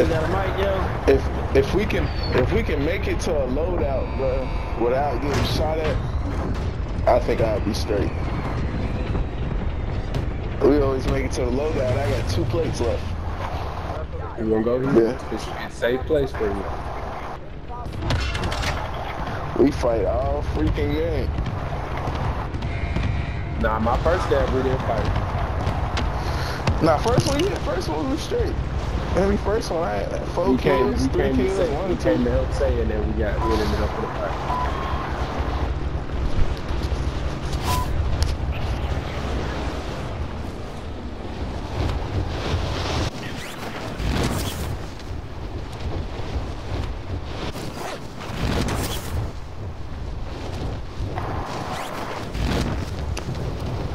If, mic, if if we can if we can make it to a loadout, bro, without getting shot at, I think I'll be straight. We always make it to the loadout. I got two plates left. You wanna go here? Yeah. It's a safe place for you. We fight all freaking game. Nah, my first dad we didn't fight. Nah, first one, yeah, first one was straight. Every first one, I had four We came, kills, we three came to kills, say, one we or came to help say, and then we got we ended up in the fight.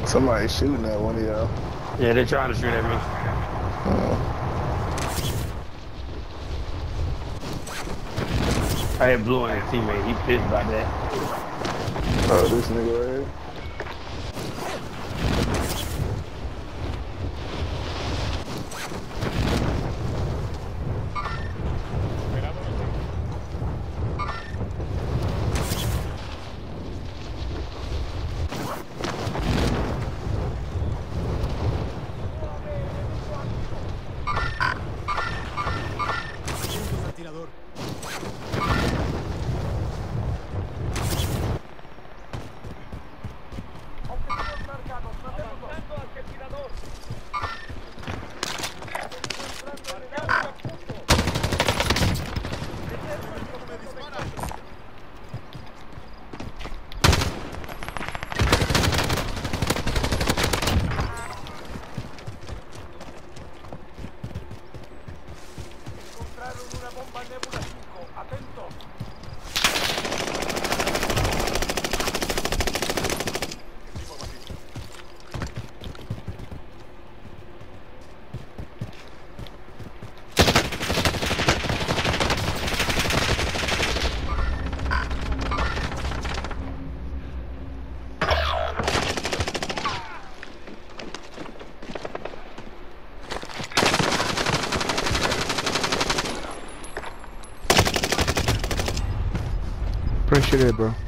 Somebody shooting at one of y'all. Yeah, they're trying to shoot at me. I had blue on his teammate. He pissed about that. Oh, this nigga right here. Appreciate it, bro.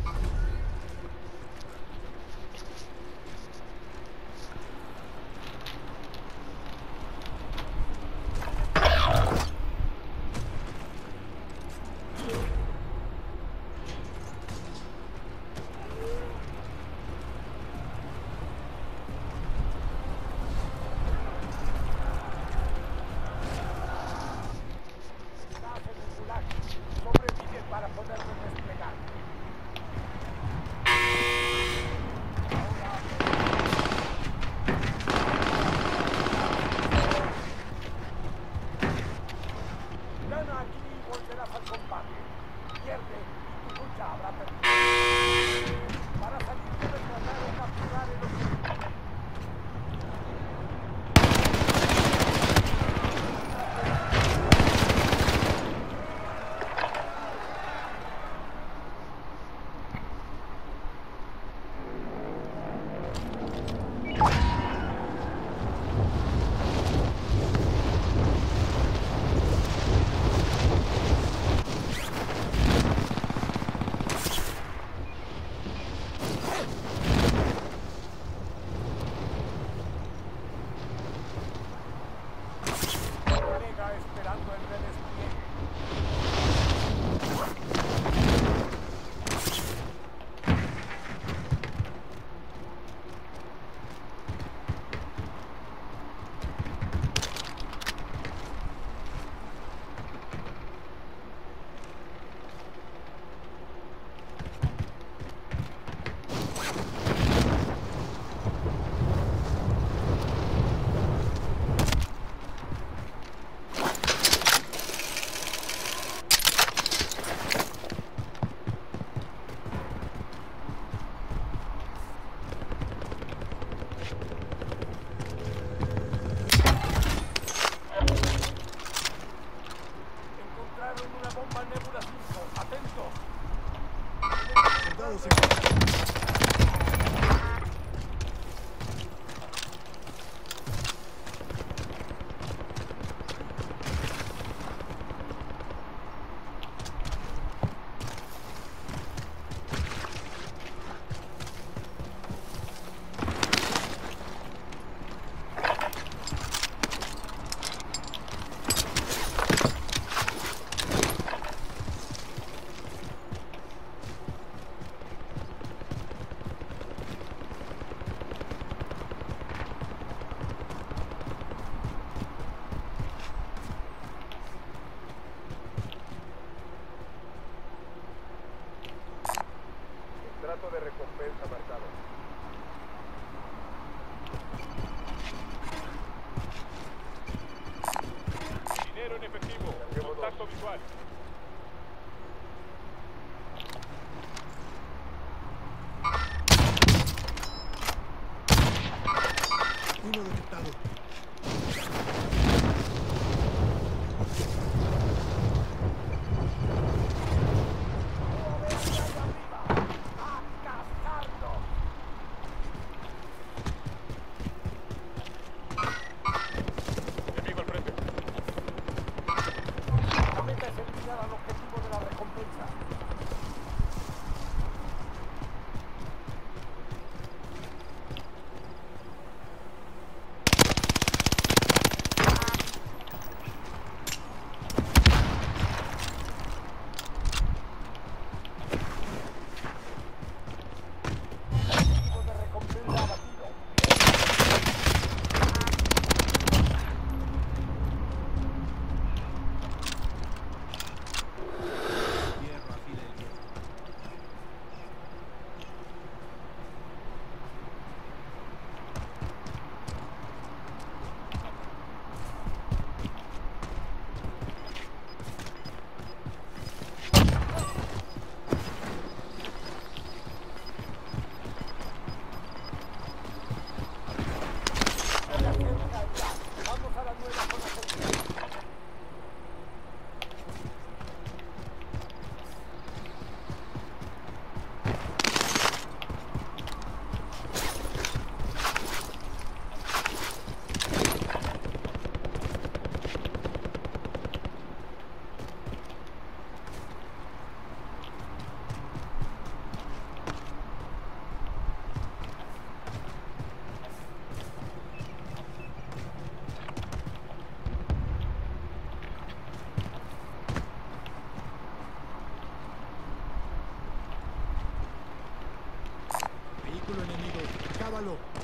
llévalo.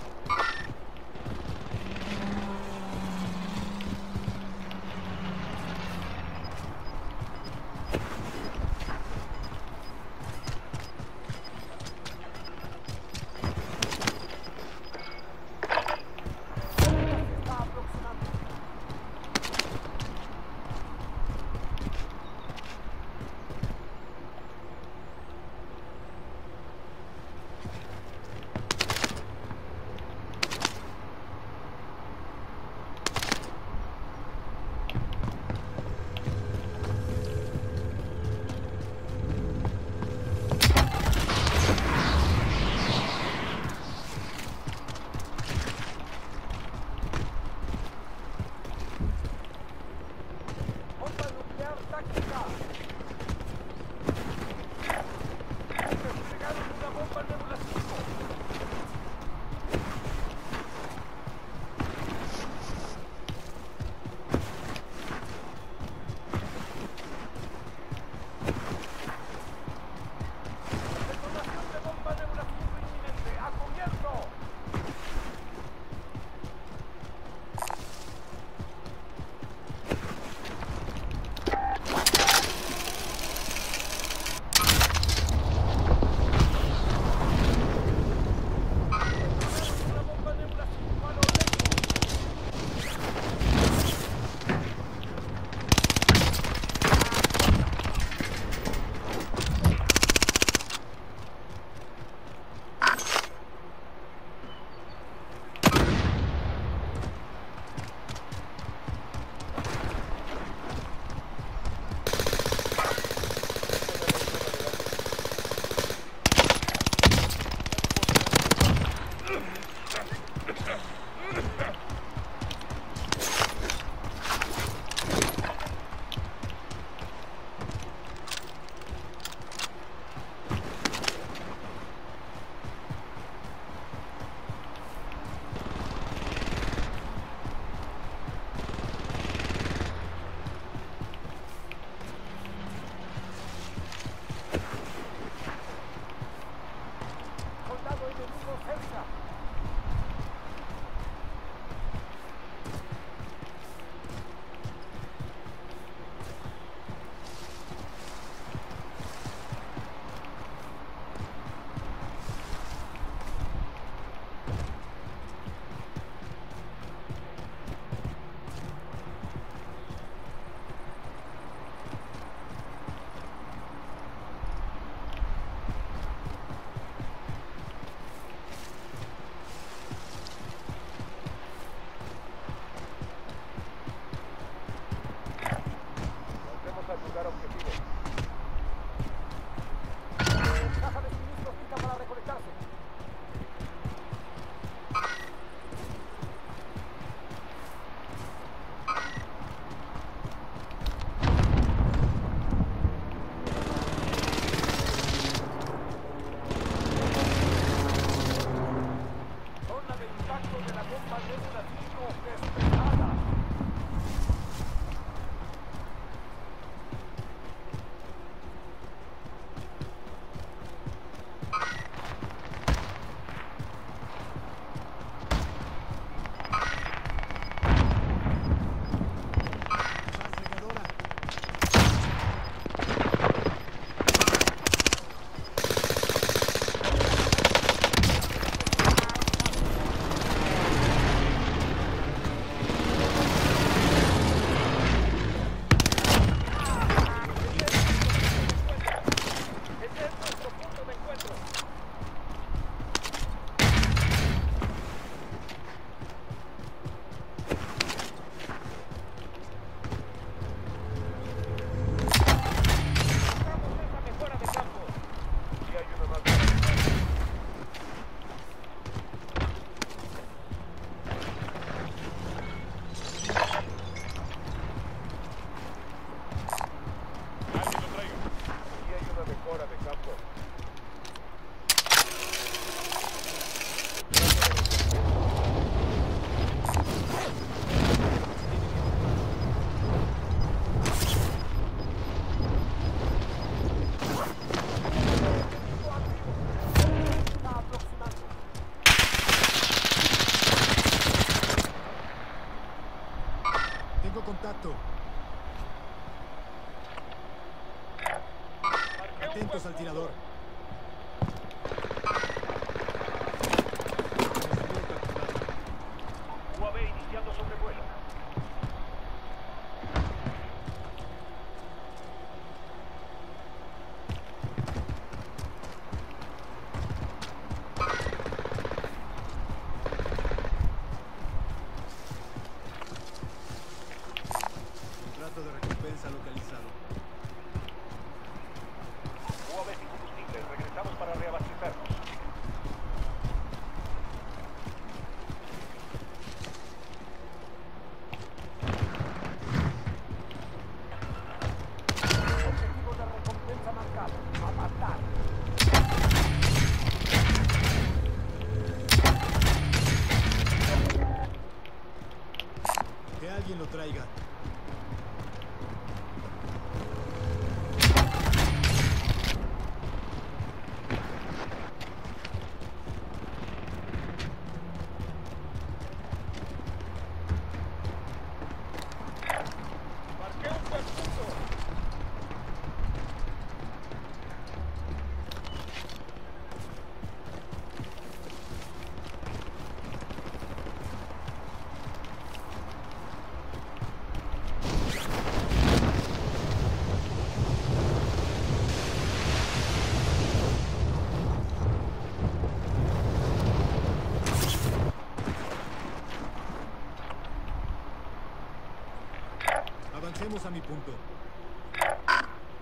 Volvemos a mi punto.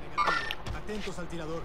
Negativo. Atentos al tirador.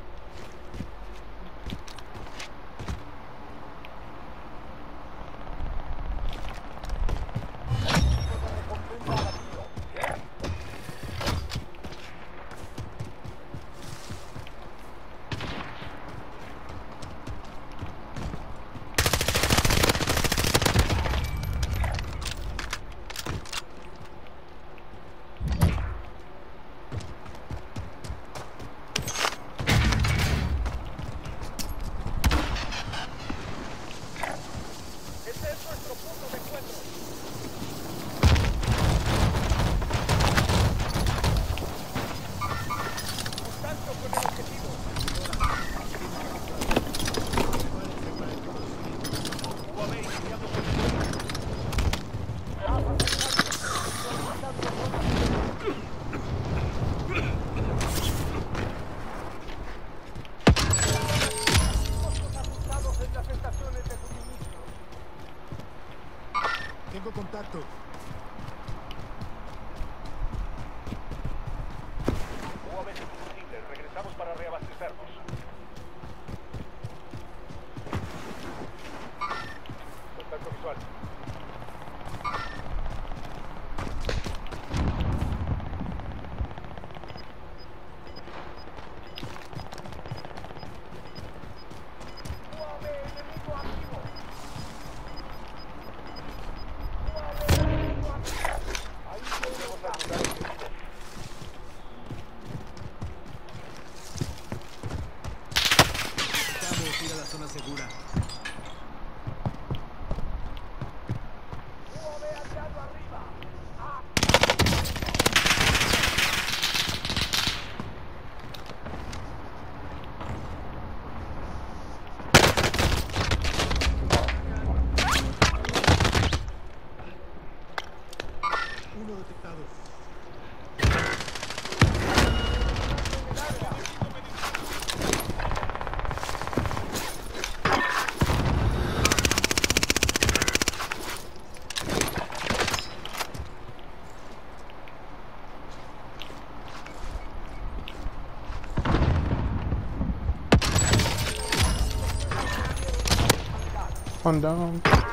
Contacto. One down.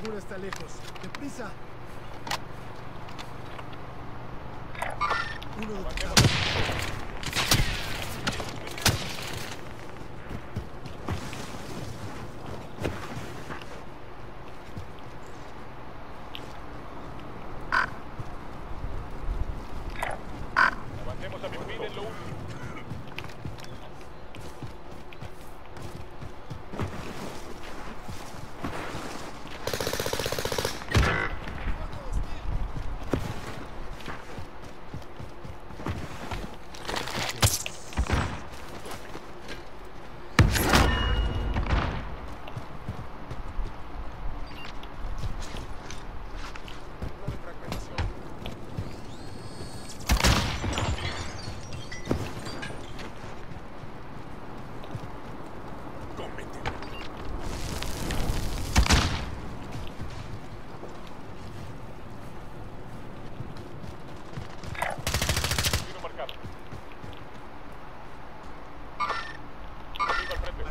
Segura está lejos. ¡Deprisa! Uno detectado. Avancemos a mi en lo último.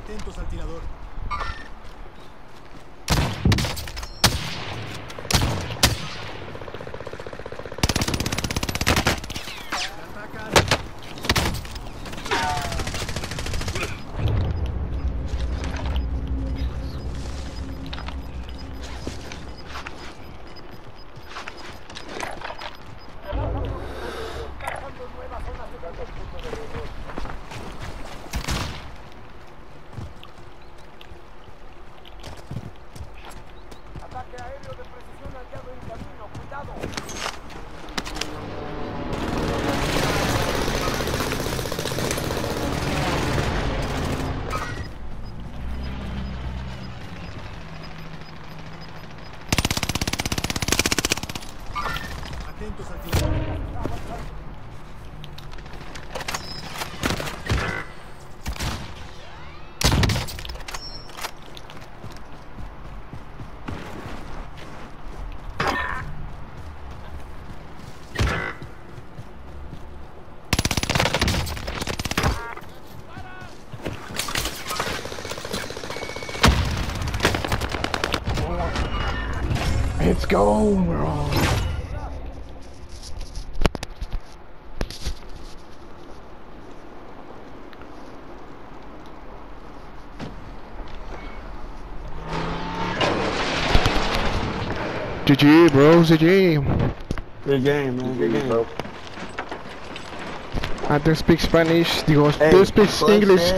Atentos al tirador. Let's go, bro. GG, bro. GG. Good game, man. Good game. bro. I don't speak Spanish. Digo, Hey, don't speak English.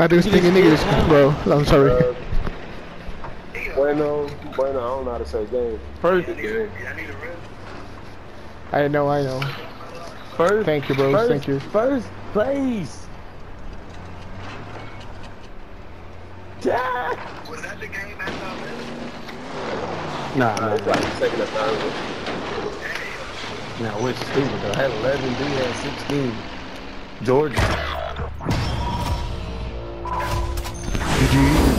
I don't speak in English, bro. I'm sorry. Uh, bueno, bueno, I don't know how to say game. First, Good game. I know, I know. first, Thank you, bro. first, Thank you. First place. Yeah. Was that the game I thought? Nah, nah, it's like second or third one. nah. Which stupid though. Had 11, B had 16. Georgia. GG.